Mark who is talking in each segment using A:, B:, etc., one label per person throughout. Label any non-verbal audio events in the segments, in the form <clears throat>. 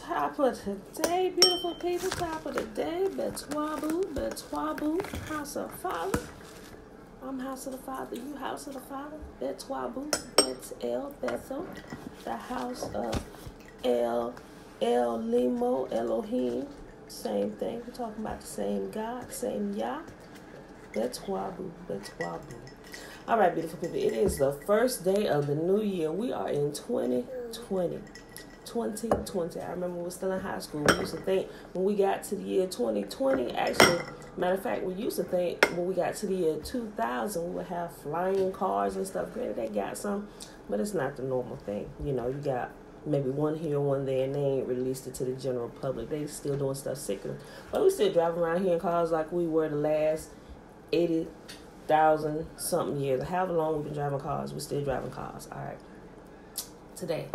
A: top of the day, beautiful people. Top of the day, Betwabu, Betwabu, House of Father. I'm House of the Father, you House of the Father. Betwabu, Bet-El, Bethel, the house of El El Limo Elohim. Same thing. We're talking about the same God, same Yah. Betwabu, Betwabu. All right, beautiful people. It is the first day of the new year. We are in 2020. 2020. I remember we were still in high school. We used to think when we got to the year 2020, actually, matter of fact, we used to think when we got to the year 2000, we would have flying cars and stuff. Granted, they got some, but it's not the normal thing. You know, you got maybe one here, one there, and they ain't released it to the general public. They still doing stuff sicker. But we still driving around here in cars like we were the last 80,000 something years. However long we've been driving cars, we're still driving cars. All right. Today,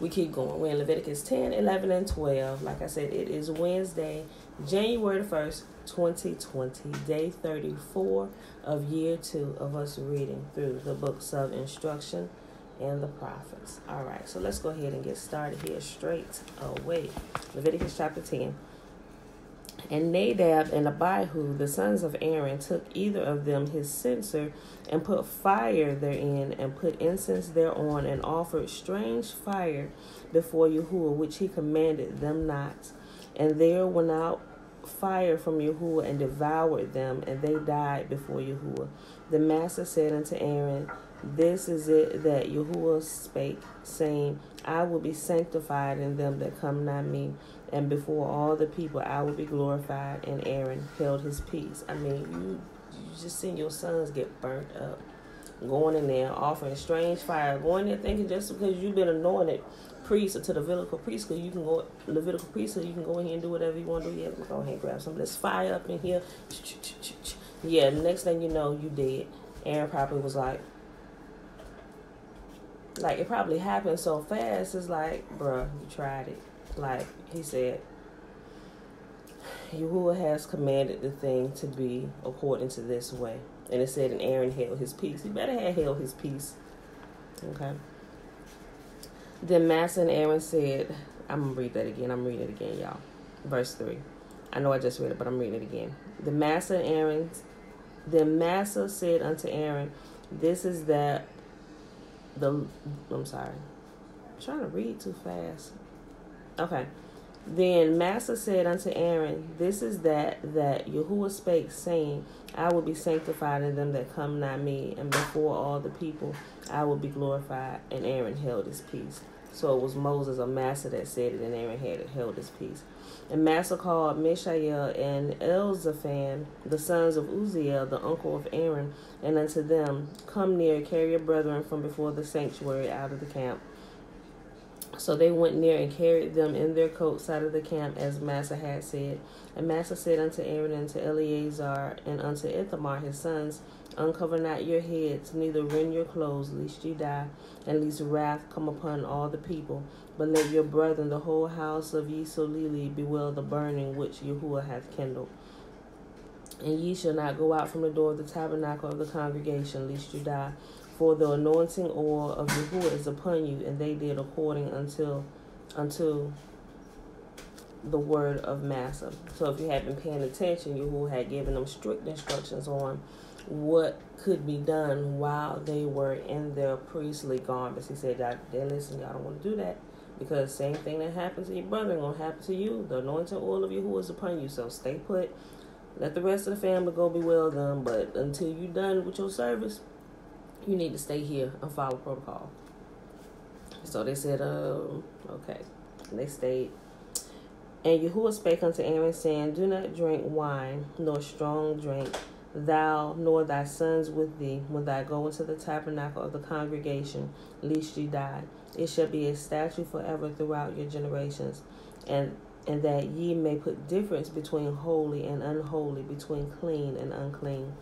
A: we keep going. We're in Leviticus 10, 11, and 12. Like I said, it is Wednesday, January the 1st, 2020, day 34 of year two of us reading through the books of instruction and the prophets. All right, so let's go ahead and get started here straight away. Leviticus chapter 10. And Nadab and Abihu, the sons of Aaron, took either of them his censer and put fire therein, and put incense thereon, and offered strange fire before Yahuwah, which he commanded them not. And there went out fire from Yahuwah and devoured them, and they died before Yahuwah. The master said unto Aaron, This is it that Yahuwah spake, saying, I will be sanctified in them that come nigh me and before all the people I will be glorified. And Aaron held his peace. I mean, you, you just seen your sons get burnt up, going in there offering strange fire, going there thinking just because you've been anointed priest or to the Levitical priesthood, you can go Levitical priesthood, you can go in here and do whatever you want to do. Yeah, go ahead and grab some of this fire up in here. Yeah, the next thing you know, you dead. Aaron probably was like, like it probably happened so fast. It's like, bruh, you tried it. Like he said, Yahuwah has commanded the thing to be according to this way. And it said, and Aaron held his peace. He better have held his peace. Okay. Then Massa and Aaron said, I'm going to read that again. I'm reading it again, y'all. Verse 3. I know I just read it, but I'm reading it again. The Massa and Aaron, then Massa said unto Aaron, This is that the, I'm sorry. I'm trying to read too fast. Okay. Then Master said unto Aaron, This is that that Yahuwah spake, saying, I will be sanctified in them that come nigh me, and before all the people I will be glorified. And Aaron held his peace. So it was Moses or Master that said it, and Aaron had held his peace. And Master called Mishael and Elzaphan, the sons of Uzziel, the uncle of Aaron, and unto them, Come near, carry your brethren from before the sanctuary out of the camp. So they went near and carried them in their coats out of the camp, as Massa had said. And Massa said unto Aaron and to Eleazar and unto Ithamar his sons, Uncover not your heads, neither rend your clothes, lest ye die, and lest wrath come upon all the people. But let your brethren, the whole house of Yisolili, bewail the burning which Yahuwah hath kindled. And ye shall not go out from the door of the tabernacle of the congregation, lest you die. For the anointing oil of Yahuwah is upon you, and they did according until until the word of Massa. So if you had been paying attention, Yahuwah had given them strict instructions on what could be done while they were in their priestly garments. He said, "They listen, y'all don't want to do that." Because same thing that happened to your brother gonna happen to you. The anointing oil of Yahuwah is upon you. So stay put. Let the rest of the family go be well done. But until you're done with your service, you need to stay here and follow protocol. So they said, um, okay. And they stayed. And Yahuwah spake unto Aaron, saying, Do not drink wine, nor strong drink, thou nor thy sons with thee, when thou go into the tabernacle of the congregation, lest ye die. It shall be a statute forever throughout your generations. And and that ye may put difference between holy and unholy, between clean and unclean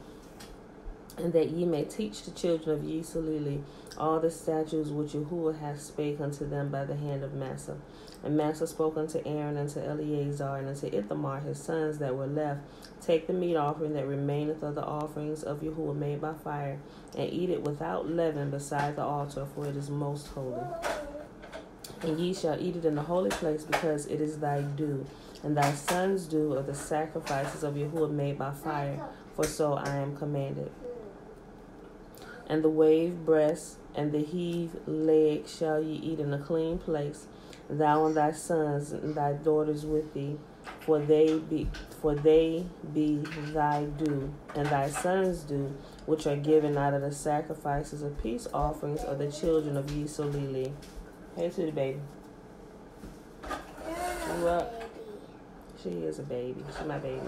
A: and that ye may teach the children of Yisalili all the statutes which Yahuwah hath spake unto them by the hand of Massa. And Massa spoke unto Aaron, and to Eleazar, and unto Ithamar his sons that were left, Take the meat offering that remaineth of the offerings of Yahuwah made by fire, and eat it without leaven beside the altar, for it is most holy. And ye shall eat it in the holy place, because it is thy due, and thy sons' due of the sacrifices of Yahuwah made by fire, for so I am commanded. And the wave breast and the heave leg shall ye eat in a clean place, thou and thy sons and thy daughters with thee, for they be for they be thy due, and thy sons' due, which are given out of the sacrifices of peace offerings of the children of Yisolili. Hey to the baby. You up? She is a baby. She my baby.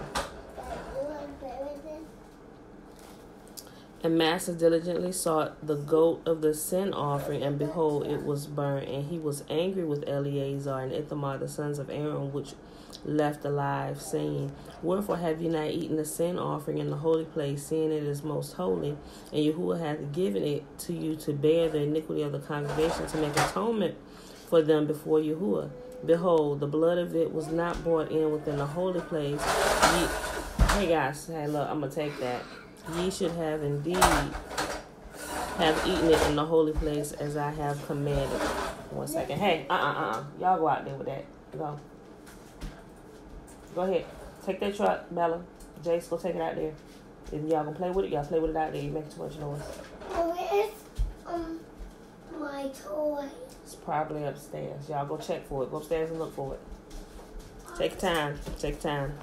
A: And Massa diligently sought the goat of the sin offering, and behold, it was burnt. And he was angry with Eleazar and Ithamar, the sons of Aaron, which left alive, saying, Wherefore have ye not eaten the sin offering in the holy place, seeing it is most holy? And Yahuwah hath given it to you to bear the iniquity of the congregation, to make atonement for them before Yahuwah. Behold, the blood of it was not brought in within the holy place. Ye- hey guys, hey look, I'm gonna take that. Ye should have indeed have eaten it in the holy place as I have commanded. One second. Hey, uh uh uh. Y'all go out there with that. Go. Go ahead. Take that truck, Bella. Jace, go take it out there. If y'all gonna play with it, y'all play with it out there. You make too much noise.
B: Where's um my toy?
A: It's probably upstairs. Y'all go check for it. Go upstairs and look for it. Take time. Take time.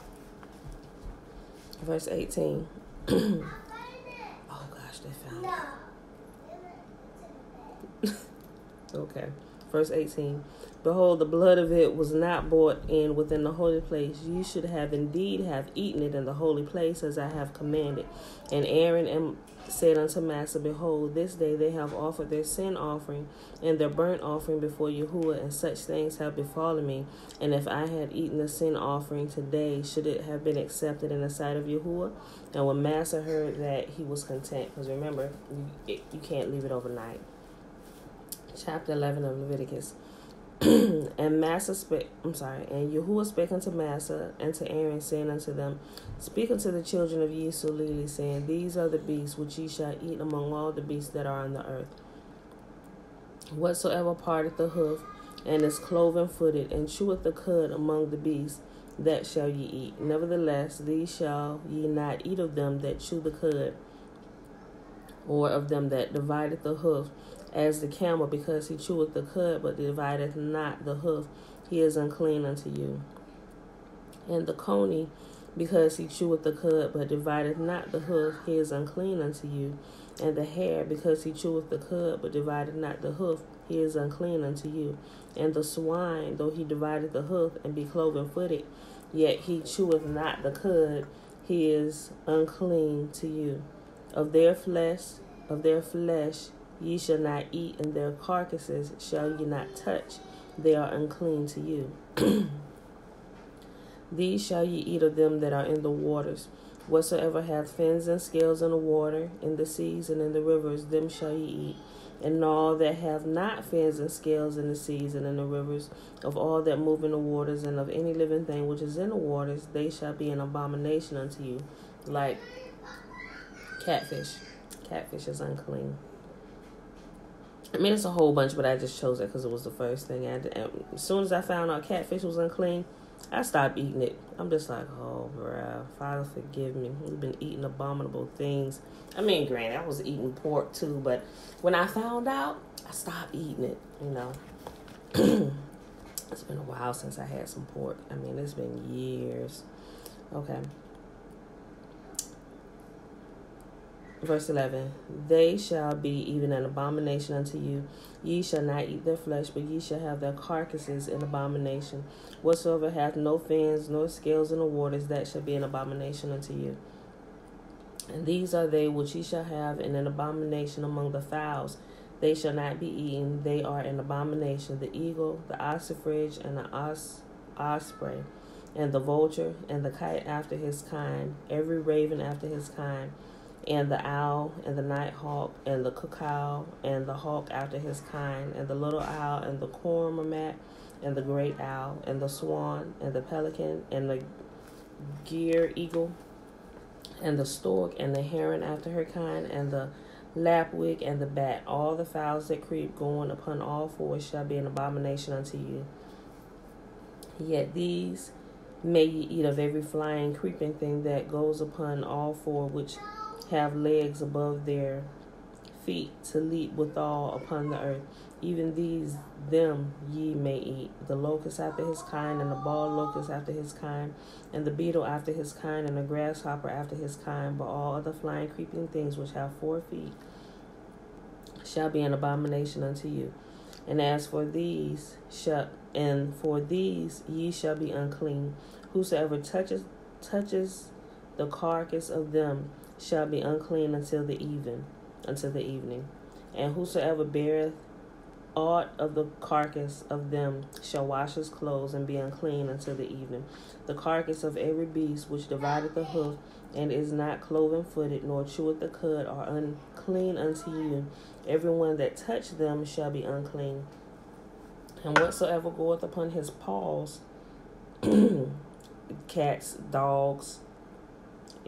A: Verse 18. <clears throat> oh gosh, they found it. <laughs> Okay. Verse 18. Behold, the blood of it was not brought in within the holy place. You should have indeed have eaten it in the holy place as I have commanded. And Aaron and said unto Massa, Behold, this day they have offered their sin offering and their burnt offering before Yahuwah, and such things have befallen me. And if I had eaten the sin offering today, should it have been accepted in the sight of Yahuwah? And when Massa heard that, he was content. Because remember, you, you can't leave it overnight. Chapter 11 of Leviticus. <clears throat> and Massa spake, I'm sorry, and Yahuwah spake unto Massa and to Aaron, saying unto them, Speak unto the children of Yisulili, saying, These are the beasts which ye shall eat among all the beasts that are on the earth. Whatsoever parteth the hoof, and is cloven footed, and cheweth the cud among the beasts, that shall ye eat. Nevertheless, these shall ye not eat of them that chew the cud, or of them that divideth the hoof, as the camel, because he cheweth the cud, but divideth not the hoof, he is unclean unto you. And the coney, because he cheweth the cud, but divideth not the hoof, he is unclean unto you. And the hare, because he cheweth the cud, but divideth not the hoof, he is unclean unto you. And the swine, though he divideth the hoof, and be cloven footed, yet he cheweth not the cud, he is unclean to you. Of their flesh, of their flesh Ye shall not eat, and their carcasses shall ye not touch. They are unclean to you. <clears throat> These shall ye eat of them that are in the waters. Whatsoever hath fins and scales in the water, in the seas and in the rivers, them shall ye eat. And all that have not fins and scales in the seas and in the rivers, of all that move in the waters, and of any living thing which is in the waters, they shall be an abomination unto you. Like catfish. Catfish is unclean. I mean, it's a whole bunch, but I just chose it because it was the first thing. i And as soon as I found out catfish was unclean, I stopped eating it. I'm just like, oh, bruh, Father, forgive me. We've been eating abominable things. I mean, granted, I was eating pork too, but when I found out, I stopped eating it, you know. <clears throat> it's been a while since I had some pork. I mean, it's been years. Okay. Verse 11 They shall be even an abomination unto you. Ye shall not eat their flesh, but ye shall have their carcasses in abomination. Whatsoever hath no fins nor scales in the waters, that shall be an abomination unto you. And these are they which ye shall have in an abomination among the fowls. They shall not be eaten, they are an abomination the eagle, the ossifrage, and the os- osprey, and the vulture, and the kite after his kind, every raven after his kind and the owl, and the night hawk, and the cuckoo, and the hawk after his kind, and the little owl, and the cormorant, and the great owl, and the swan, and the pelican, and the gier eagle, and the stork, and the heron after her kind, and the lapwing, and the bat. All the fowls that creep going upon all fours shall be an abomination unto you. Yet these may ye eat of every flying, creeping thing that goes upon all four, which have legs above their feet to leap withal upon the earth. Even these, them ye may eat. The locust after his kind, and the bald locust after his kind, and the beetle after his kind, and the grasshopper after his kind. But all other flying, creeping things which have four feet shall be an abomination unto you. And as for these, shall and for these ye shall be unclean. Whosoever touches touches the carcass of them shall be unclean until the even, until the evening. And whosoever beareth aught of the carcass of them shall wash his clothes and be unclean until the evening. The carcass of every beast which divideth the hoof and is not cloven footed, nor cheweth the cud, are unclean unto you. Every one that touch them shall be unclean. And whatsoever goeth upon his paws, <clears throat> cats, dogs,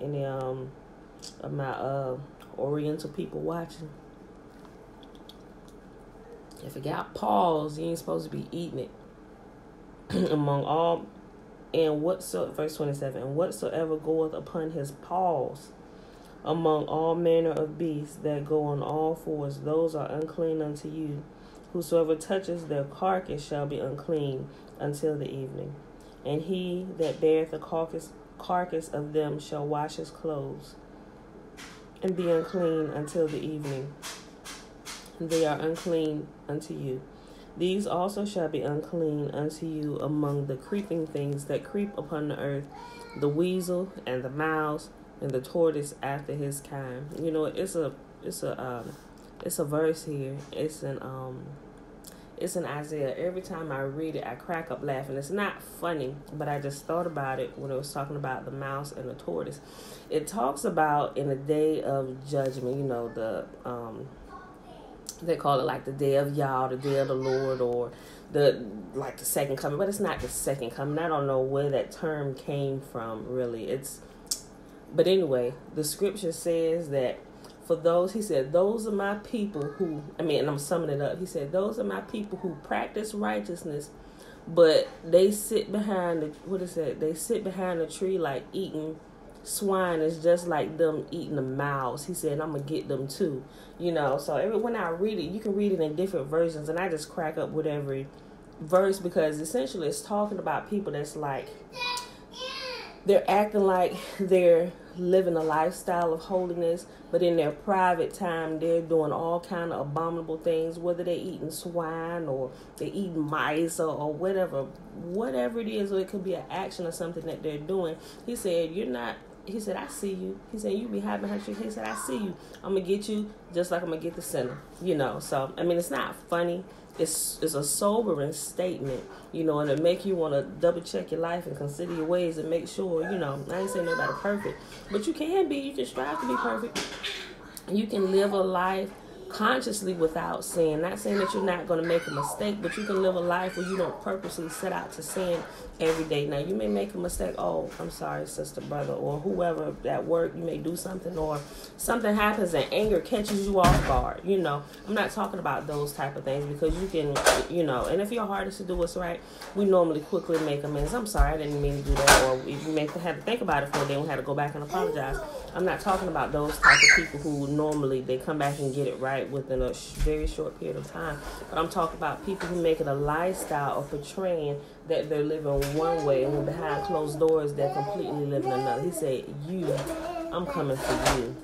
A: any um of my uh oriental people watching. If it got paws, you ain't supposed to be eating it. <clears throat> Among all and whatsoever verse twenty seven, and whatsoever goeth upon his paws among all manner of beasts that go on all fours, those are unclean unto you. Whosoever touches their carcass shall be unclean until the evening. And he that beareth the carcass carcass of them shall wash his clothes and be unclean until the evening. They are unclean unto you. These also shall be unclean unto you among the creeping things that creep upon the earth, the weasel and the mouse and the tortoise after his kind. You know, it's a it's a um, it's a verse here. It's an um it's in Isaiah. Every time I read it, I crack up laughing. It's not funny, but I just thought about it when it was talking about the mouse and the tortoise. It talks about in the day of judgment, you know, the um they call it like the day of Yah, the day of the Lord, or the like the second coming, but it's not the second coming. I don't know where that term came from really. It's but anyway, the scripture says that for those, he said, those are my people who, I mean, I'm summing it up. He said, those are my people who practice righteousness, but they sit behind the, what is it? They sit behind a tree like eating swine is just like them eating the mouse. He said, I'm going to get them too. You know, so every, when I read it, you can read it in different versions, and I just crack up with every verse because essentially it's talking about people that's like, they're acting like they're living a lifestyle of holiness, but in their private time they're doing all kind of abominable things, whether they're eating swine or they're eating mice or, or whatever, whatever it is, or it could be an action or something that they're doing. He said, You're not he said, I see you. He said, You be hiding behind your He said, I see you. I'm gonna get you just like I'm gonna get the sinner. You know, so I mean it's not funny it's it's a sobering statement, you know, and it make you want to double check your life and consider your ways and make sure, you know, I ain't saying nobody perfect, but you can be. You can strive to be perfect. You can live a life consciously without sin. Not saying that you're not going to make a mistake, but you can live a life where you don't purposely set out to sin every day. Now, you may make a mistake. Oh, I'm sorry, sister, brother, or whoever at work. You may do something, or something happens and anger catches you off guard. You know, I'm not talking about those type of things because you can, you know, and if your heart is to do what's right, we normally quickly make amends. I'm sorry, I didn't mean to do that, or we may have to think about it for a day we have to go back and apologize. I'm not talking about those type of people who normally they come back and get it right within a very short period of time. But I'm talking about people who make it a lifestyle of portraying that they're living one way and when behind closed doors they're completely living another. He said, "You, I'm coming for you.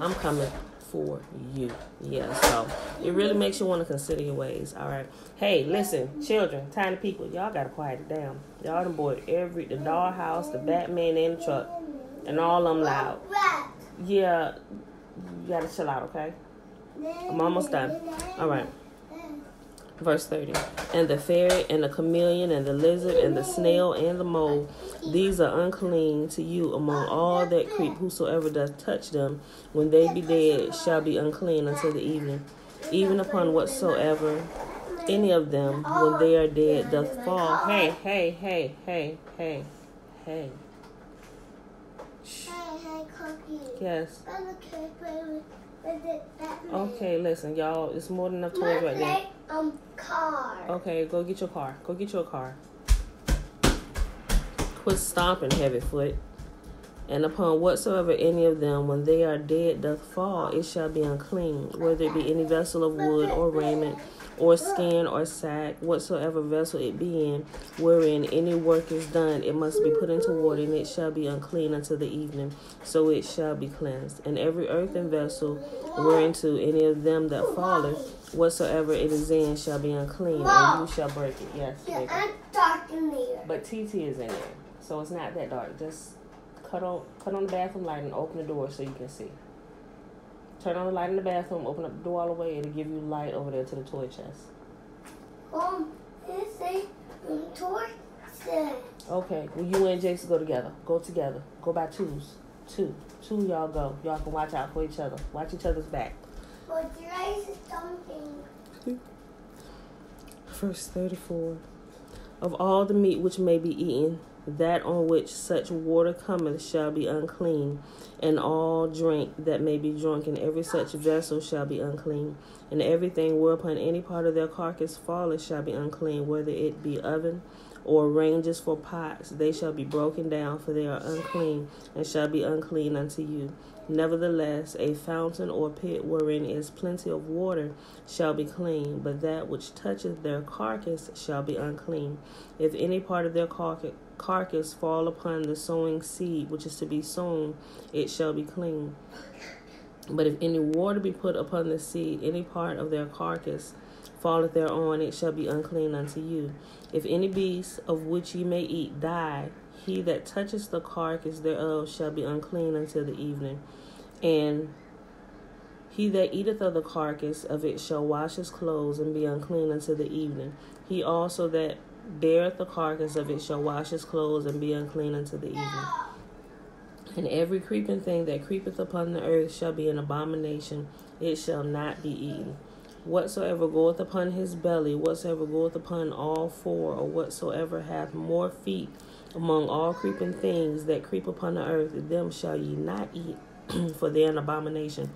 A: I'm coming for you. Yeah, so it really makes you want to consider your ways. All right. Hey, listen, children, tiny people, y'all gotta quiet it down. Y'all done bought every the dollhouse, the Batman, and the truck and all them loud. Yeah, you gotta chill out, okay? I'm almost done. All right. Verse 30. And the ferret and the chameleon and the lizard and the snail and the mole, these are unclean to you among all that creep. Whosoever doth touch them, when they be dead, shall be unclean until the evening. Even upon whatsoever any of them, when they are dead, doth fall. Hey, hey, hey, hey, hey, hey.
B: Hey, hey, Cookie.
A: Yes.
B: Okay, baby. What did that mean?
A: Okay, listen, y'all. It's more than enough toys right there.
B: um, car.
A: Okay, go get your car. Go get your car. Quit stomping, heavy foot. And upon whatsoever any of them, when they are dead, doth fall, it shall be unclean, whether it be any vessel of wood or raiment, or skin or sack, whatsoever vessel it be in, wherein any work is done, it must be put into water, and it shall be unclean until the evening, so it shall be cleansed. And every earthen vessel whereinto any of them that falleth, whatsoever it is in, shall be unclean, and you shall break it. Yes,
B: Yeah,
A: baby.
B: I'm dark in there.
A: But TT is in there, so it's not that dark. Just cut on cut on the bathroom light and open the door so you can see. Turn on the light in the bathroom, open up the door all the way, it'll give you light over there to the toy chest.
B: Um, it's a um, toy set.
A: Okay, well you and Jason go together. Go together. Go by twos. Two. Two y'all go. Y'all can watch out for each other. Watch each other's back.
B: But there is something.
A: Verse 34 Of all the meat which may be eaten, that on which such water cometh shall be unclean, and all drink that may be drunk in every such vessel shall be unclean, and everything whereupon any part of their carcass falleth shall be unclean, whether it be oven or ranges for pots, they shall be broken down, for they are unclean, and shall be unclean unto you. Nevertheless, a fountain or pit wherein is plenty of water shall be clean, but that which toucheth their carcass shall be unclean. If any part of their carcass carcass fall upon the sowing seed which is to be sown, it shall be clean. But if any water be put upon the seed, any part of their carcass falleth thereon, it shall be unclean unto you. If any beast of which ye may eat die, he that toucheth the carcass thereof shall be unclean until the evening. And he that eateth of the carcass of it shall wash his clothes and be unclean until the evening. He also that beareth the carcass of it shall wash his clothes and be unclean until the evening. And every creeping thing that creepeth upon the earth shall be an abomination, it shall not be eaten. Whatsoever goeth upon his belly, whatsoever goeth upon all four, or whatsoever hath more feet among all creeping things that creep upon the earth, them shall ye not eat, <clears throat> for they are an abomination.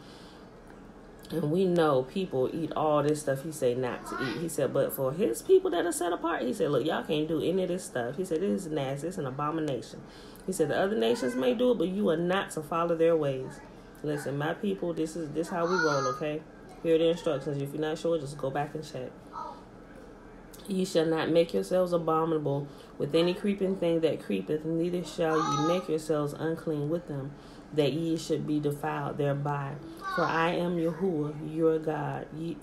A: And we know people eat all this stuff he say not to eat. He said, but for his people that are set apart, he said, look, y'all can't do any of this stuff. He said, this is nasty. It's an abomination. He said, the other nations may do it, but you are not to follow their ways. Listen, my people, this is this how we roll, okay? Here are the instructions. If you're not sure, just go back and check. Ye shall not make yourselves abominable with any creeping thing that creepeth, neither shall ye make yourselves unclean with them, that ye should be defiled thereby. For I am Yahuwah, your God. Ye,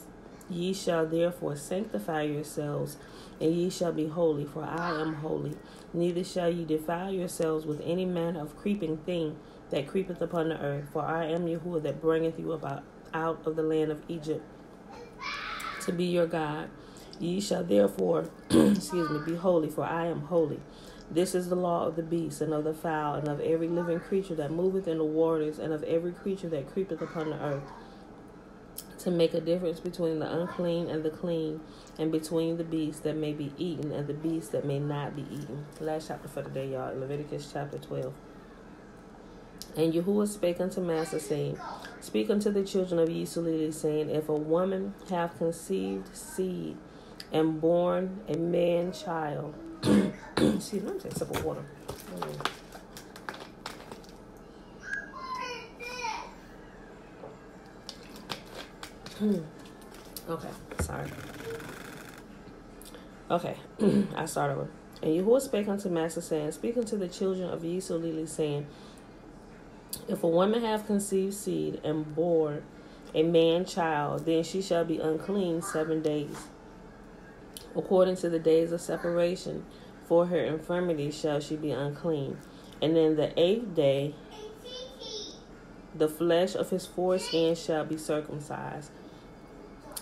A: ye shall therefore sanctify yourselves, and ye shall be holy, for I am holy. Neither shall ye defile yourselves with any manner of creeping thing that creepeth upon the earth, for I am Yahuwah that bringeth you up out, of the land of Egypt to be your God. Ye shall therefore, <clears throat> excuse me, be holy, for I am holy. This is the law of the beast, and of the fowl, and of every living creature that moveth in the waters, and of every creature that creepeth upon the earth, to make a difference between the unclean and the clean, and between the beast that may be eaten and the beast that may not be eaten. Last chapter for today, y'all. Leviticus chapter 12. And Yahuwah spake unto Massa, saying, Speak unto the children of Israel, saying, If a woman have conceived seed and born a man child, <coughs> me, let me take a sip of water. Hmm. Okay, sorry. Okay, <clears throat> I start over. And Yahuwah spake unto Master, saying, Speak unto the children of Yisrael, saying, If a woman have conceived seed and bore a man child, then she shall be unclean seven days. According to the days of separation, for her infirmity shall she be unclean. And in the eighth day, the flesh of his foreskin shall be circumcised.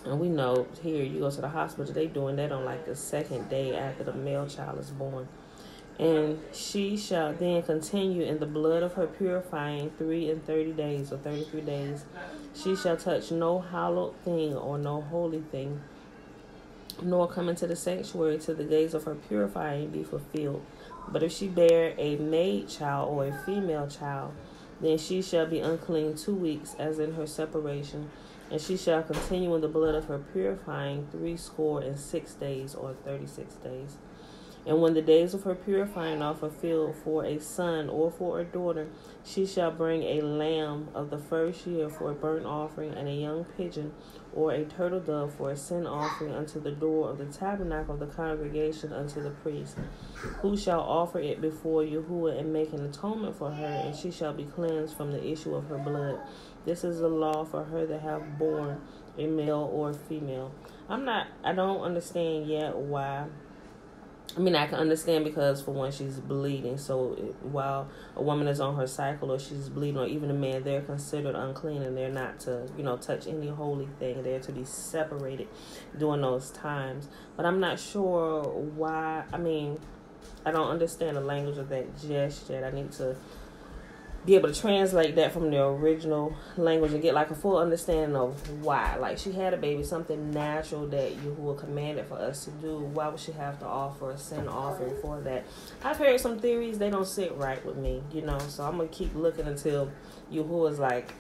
A: And we know here, you go to the hospital, they doing that on like the second day after the male child is born. And she shall then continue in the blood of her purifying three and thirty days or thirty three days. She shall touch no hallowed thing or no holy thing, nor come into the sanctuary till the days of her purifying be fulfilled. But if she bear a maid child or a female child, Then she shall be unclean two weeks, as in her separation, and she shall continue in the blood of her purifying three score and six days, or thirty six days. And when the days of her purifying are fulfilled for a son or for a daughter, she shall bring a lamb of the first year for a burnt offering, and a young pigeon or a turtle dove for a sin offering unto the door of the tabernacle of the congregation unto the priest, who shall offer it before Yahuwah and make an atonement for her, and she shall be cleansed from the issue of her blood. This is a law for her that have born a male or female. I'm not, I don't understand yet why I mean, I can understand because for one, she's bleeding. So while a woman is on her cycle or she's bleeding, or even a man, they're considered unclean and they're not to, you know, touch any holy thing. They're to be separated during those times. But I'm not sure why. I mean, I don't understand the language of that just yet. I need to be able to translate that from the original language and get like a full understanding of why. Like she had a baby, something natural that Yahuwah commanded for us to do. Why would she have to offer a sin offering for that? I've heard some theories they don't sit right with me, you know. So I'm gonna keep looking until Yahuwah's like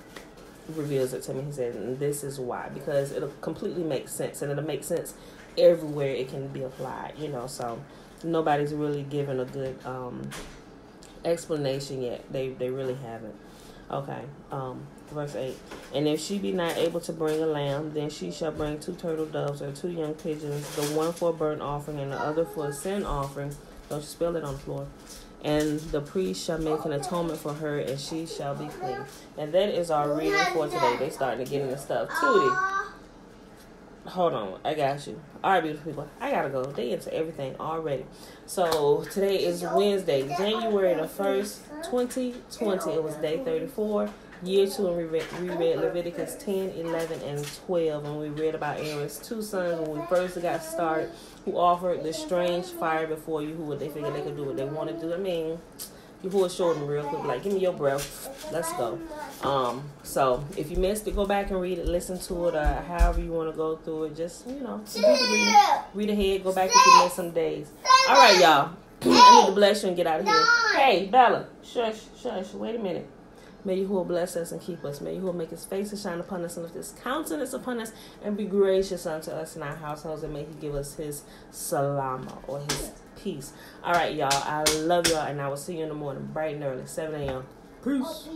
A: reveals it to me. He said, "This is why," because it'll completely make sense and it'll make sense everywhere it can be applied, you know. So nobody's really given a good um explanation yet. They they really haven't. Okay. Um, verse eight. And if she be not able to bring a lamb, then she shall bring two turtle doves or two young pigeons, the one for a burnt offering and the other for a sin offering. Don't spill it on the floor. And the priest shall make an atonement for her, and she shall be clean. And that is our reading for today. They starting to get into stuff. Tootie. Hold on, I got you. All right, beautiful people, I gotta go. They into everything already. So today is Wednesday, January the first, twenty twenty. It was day thirty four, year two, and we read, we read Leviticus 10, 11, and twelve, and we read about Aaron's two sons when we first got started, who offered the strange fire before you, who would they figured they could do what they want to do. I mean you pull a short shoulder real quick, like give me your breath. Let's go. Um, so if you missed it, go back and read it, listen to it, or however you want to go through it. Just you know, read, read ahead, go back if you missed some days. All right, y'all. <clears throat> I need to bless you and get out of here. Hey, Bella, shush, shush. Wait a minute. May you who bless us and keep us. May you who make his face to shine upon us and lift his countenance upon us and be gracious unto us in our households. And may he give us his salama or his peace. All right, y'all. I love y'all, and I will see you in the morning, bright and early, 7 a.m. Peace.